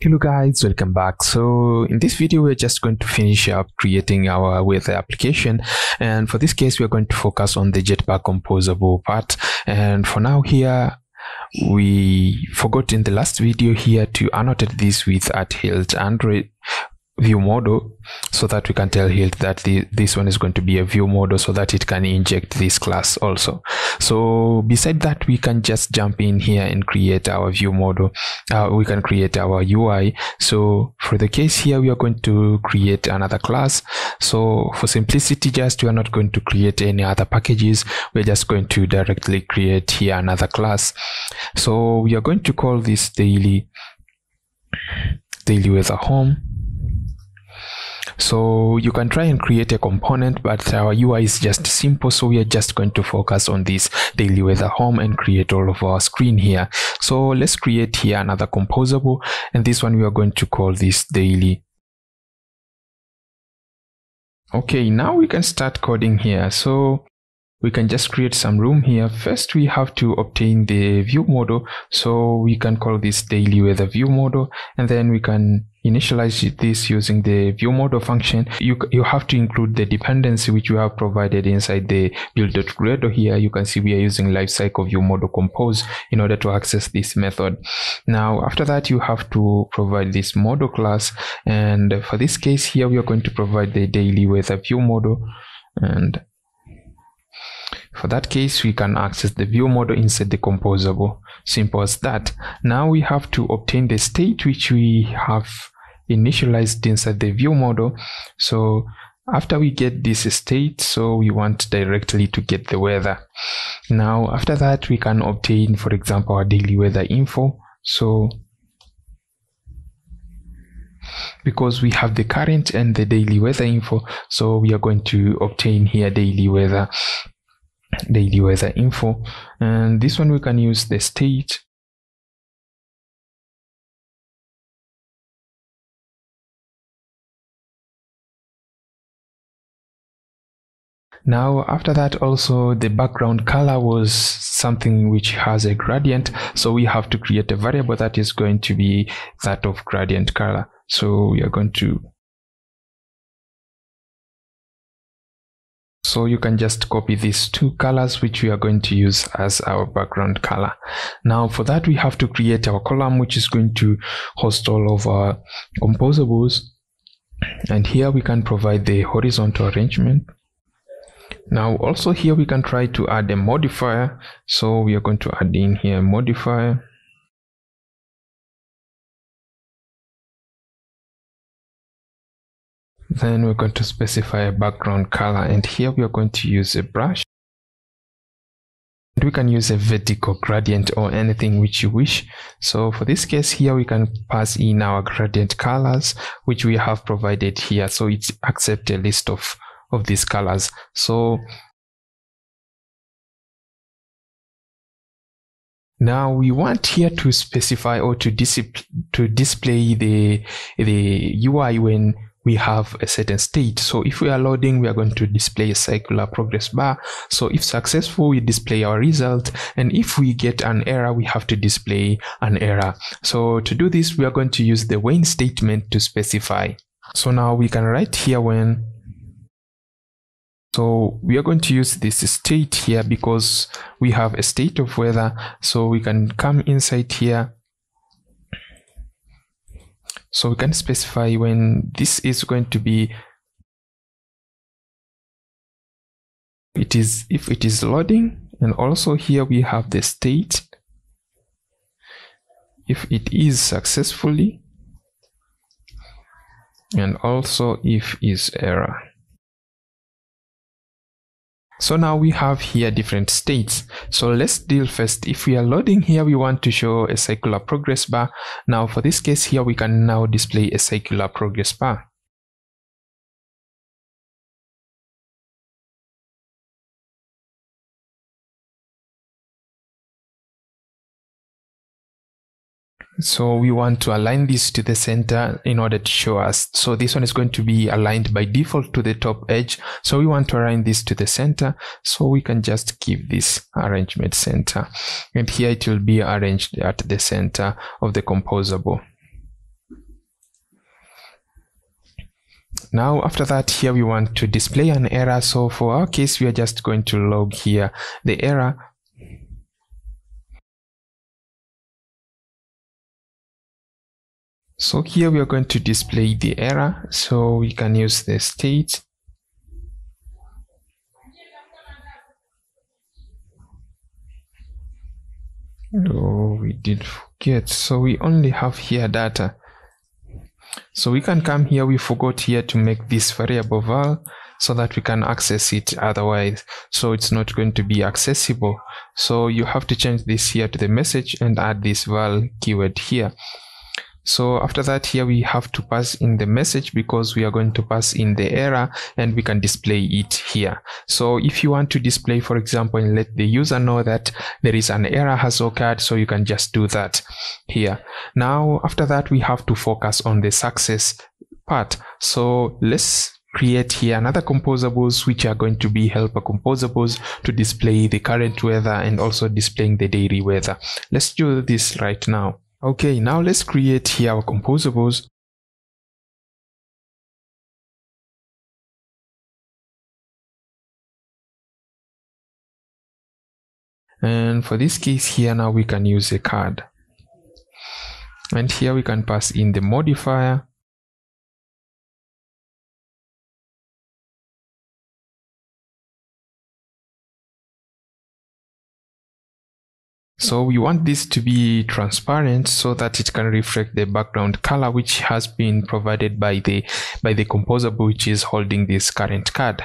Hello guys, welcome back. So in this video, we're just going to finish up creating our weather application. And for this case, we're going to focus on the Jetpack composable part. And for now here, we forgot in the last video here to annotate this with at hilt Android view model so that we can tell here that the, this one is going to be a view model so that it can inject this class also. So beside that we can just jump in here and create our view model uh, we can create our UI so for the case here we are going to create another class. So for simplicity just we are not going to create any other packages. We're just going to directly create here another class. So we are going to call this daily daily weather home so you can try and create a component but our UI is just simple so we are just going to focus on this daily weather home and create all of our screen here. So let's create here another composable and this one we are going to call this daily. Okay now we can start coding here. So we can just create some room here. First we have to obtain the view model. So we can call this daily weather view model and then we can initialize this using the view model function. You you have to include the dependency which you have provided inside the build.gradle here. You can see we are using lifecycle view model compose in order to access this method. Now after that you have to provide this model class. And for this case here we are going to provide the daily weather view model. And for that case, we can access the view model inside the composable. Simple as that. Now we have to obtain the state which we have initialized inside the view model. So after we get this state, so we want directly to get the weather. Now after that, we can obtain, for example, our daily weather info. So because we have the current and the daily weather info so we are going to obtain here daily weather daily weather info. And this one we can use the state. Now after that also the background color was something which has a gradient. So we have to create a variable that is going to be that of gradient color. So we are going to so you can just copy these two colors which we are going to use as our background color. Now for that we have to create our column which is going to host all of our composables. And here we can provide the horizontal arrangement. Now also here we can try to add a modifier. So we are going to add in here modifier then we're going to specify a background color and here we are going to use a brush. And we can use a vertical gradient or anything which you wish. So for this case here we can pass in our gradient colors which we have provided here. So it accepts a list of of these colors. So now we want here to specify or to, to display the the UI when we have a certain state. So if we are loading, we are going to display a circular progress bar. So if successful, we display our result. And if we get an error, we have to display an error. So to do this, we are going to use the when statement to specify. So now we can write here when so we are going to use this state here because we have a state of weather. So we can come inside here so we can specify when this is going to be it is if it is loading and also here we have the state. If it is successfully and also if is error so now we have here different states. So let's deal first. If we are loading here, we want to show a circular progress bar. Now for this case here, we can now display a circular progress bar. So we want to align this to the center in order to show us. So this one is going to be aligned by default to the top edge. So we want to align this to the center. So we can just give this arrangement center. And here it will be arranged at the center of the composable. Now, after that, here we want to display an error. So for our case, we are just going to log here the error so here we are going to display the error. So we can use the state. Oh we did forget. So we only have here data. So we can come here, we forgot here to make this variable val so that we can access it otherwise. So it's not going to be accessible. So you have to change this here to the message and add this val keyword here so after that here we have to pass in the message because we are going to pass in the error and we can display it here. So if you want to display for example and let the user know that there is an error has occurred so you can just do that here. Now after that we have to focus on the success part. So let's create here another composables which are going to be helper composables to display the current weather and also displaying the daily weather. Let's do this right now Okay, now let's create here our composables. And for this case here now we can use a card. And here we can pass in the modifier So we want this to be transparent so that it can reflect the background color which has been provided by the by the composable which is holding this current card.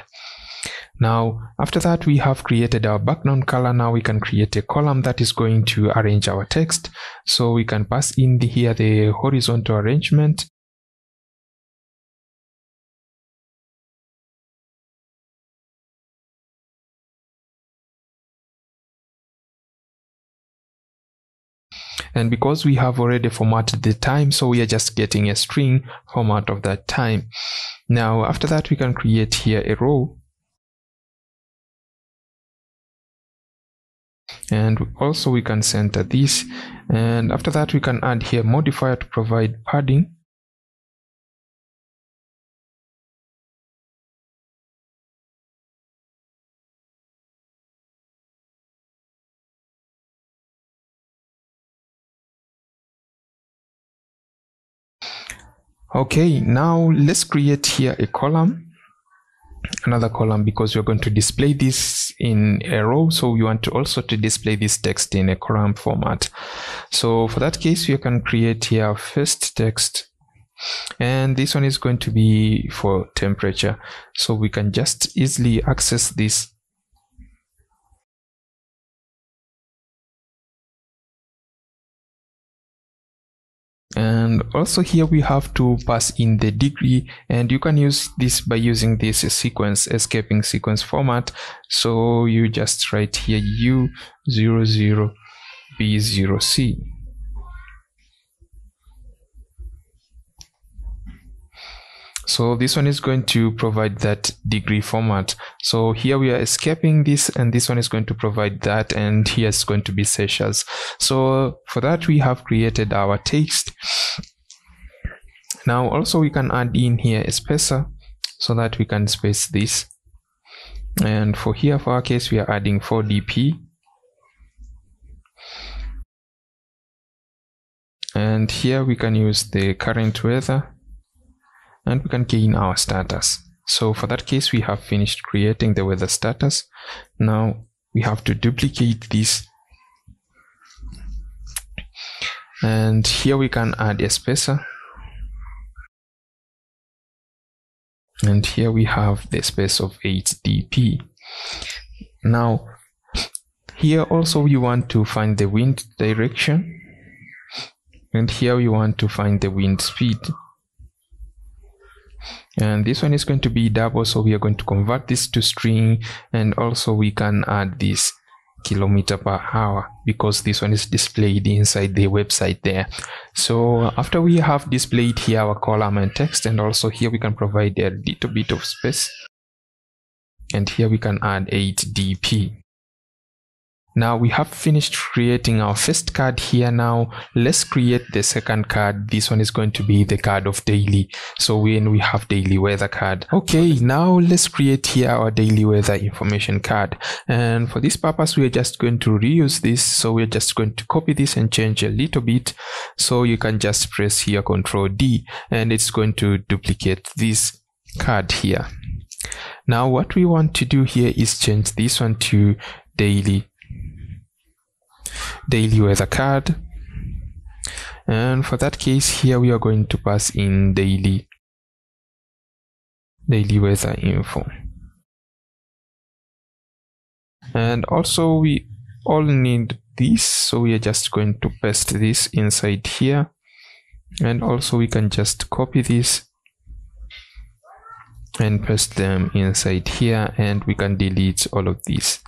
Now, after that, we have created our background color. Now we can create a column that is going to arrange our text. So we can pass in the, here the horizontal arrangement and because we have already formatted the time so we are just getting a string format of that time. Now after that we can create here a row. And also we can center this. And after that we can add here modifier to provide padding okay now let's create here a column another column because we're going to display this in a row. So we want to also to display this text in a column format. So for that case we can create here first text and this one is going to be for temperature. So we can just easily access this and also here we have to pass in the degree and you can use this by using this sequence escaping sequence format. So you just write here u00 so this one is going to provide that degree format. So here we are escaping this and this one is going to provide that and here is going to be Celsius so for that we have created our text. Now also we can add in here a spacer so that we can space this. And for here for our case we are adding 4 dp and here we can use the current weather and we can key in our status. So for that case we have finished creating the weather status. Now we have to duplicate this. And here we can add a spacer. And here we have the space of 8 dp now here also we want to find the wind direction. And here we want to find the wind speed and this one is going to be double so we are going to convert this to string and also we can add this kilometer per hour because this one is displayed inside the website there. So after we have displayed here our column and text and also here we can provide a little bit of space. And here we can add 8 dp now we have finished creating our first card here. Now let's create the second card. This one is going to be the card of daily. So when we have daily weather card. Okay now let's create here our daily weather information card. And for this purpose we are just going to reuse this. So we're just going to copy this and change a little bit. So you can just press here ctrl d and it's going to duplicate this card here. Now what we want to do here is change this one to daily daily weather card. And for that case here we are going to pass in daily daily weather info. And also we all need this so we are just going to paste this inside here. And also we can just copy this and paste them inside here and we can delete all of these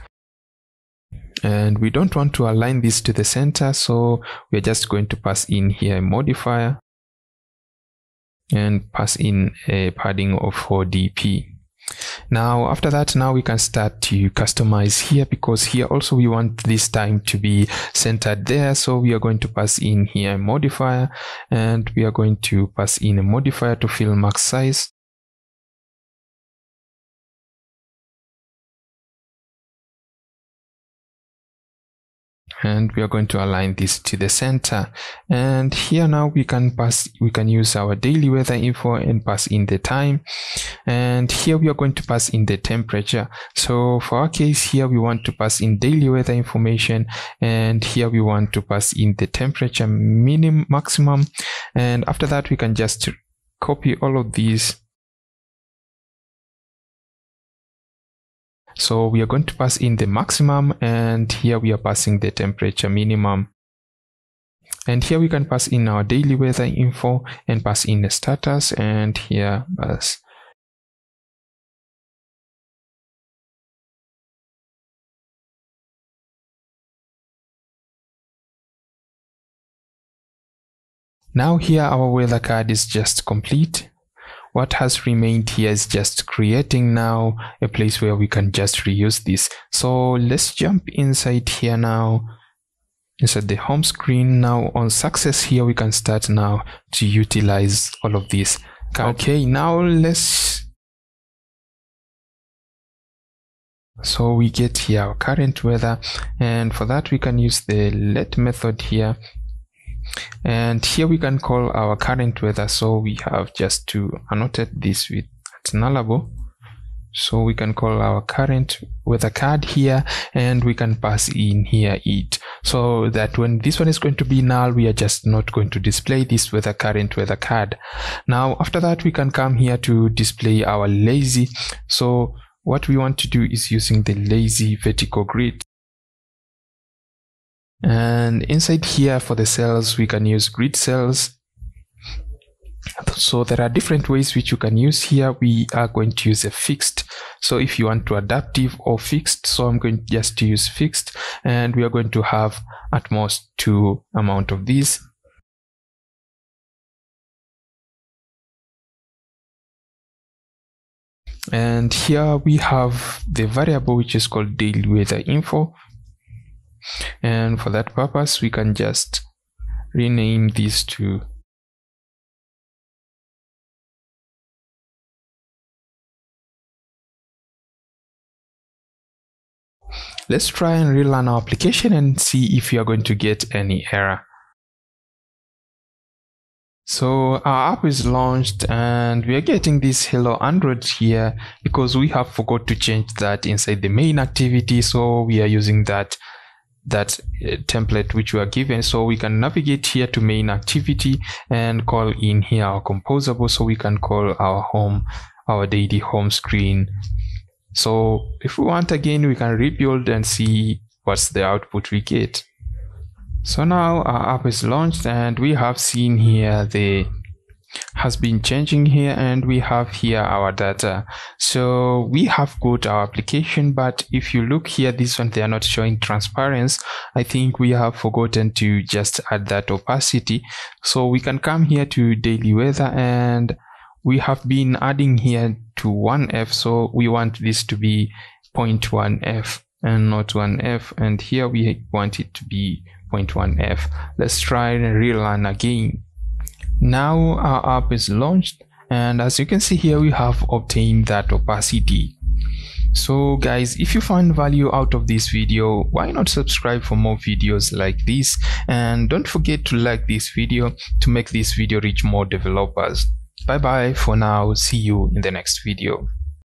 and we don't want to align this to the center so we're just going to pass in here a modifier and pass in a padding of 4 dp now after that now we can start to customize here because here also we want this time to be centered there. So we are going to pass in here a modifier and we are going to pass in a modifier to fill max size and we are going to align this to the center. And here now we can pass we can use our daily weather info and pass in the time. And here we are going to pass in the temperature. So for our case here we want to pass in daily weather information. And here we want to pass in the temperature minimum maximum. And after that we can just copy all of these So we are going to pass in the maximum and here we are passing the temperature minimum. And here we can pass in our daily weather info and pass in the status and here pass Now here our weather card is just complete what has remained here is just creating now a place where we can just reuse this. So let's jump inside here now. Inside the home screen. Now on success here we can start now to utilize all of this. Okay now let's so we get here our current weather. And for that we can use the let method here and here we can call our current weather. So we have just to annotate this with nullable so we can call our current weather card here and we can pass in here it. So that when this one is going to be null we are just not going to display this weather current weather card. Now after that we can come here to display our lazy. So what we want to do is using the lazy vertical grid and inside here for the cells we can use grid cells. So there are different ways which you can use. Here we are going to use a fixed. So if you want to adaptive or fixed so i'm going just to use fixed. And we are going to have at most two amount of these. And here we have the variable which is called daily weather info and for that purpose we can just rename these to let's try and rerun our application and see if we are going to get any error. So our app is launched and we are getting this hello android here because we have forgot to change that inside the main activity so we are using that that uh, template which we are given. So we can navigate here to main activity and call in here our composable so we can call our home our daily home screen. So if we want again we can rebuild and see what's the output we get. So now our app is launched and we have seen here the has been changing here and we have here our data. So we have got our application but if you look here this one they are not showing transparency. I think we have forgotten to just add that opacity. So we can come here to daily weather and we have been adding here to 1f so we want this to be 0.1f and not 1f and here we want it to be 0.1f let's try and relearn again now our app is launched and as you can see here we have obtained that opacity. So guys if you find value out of this video why not subscribe for more videos like this? And don't forget to like this video to make this video reach more developers. Bye bye for now. See you in the next video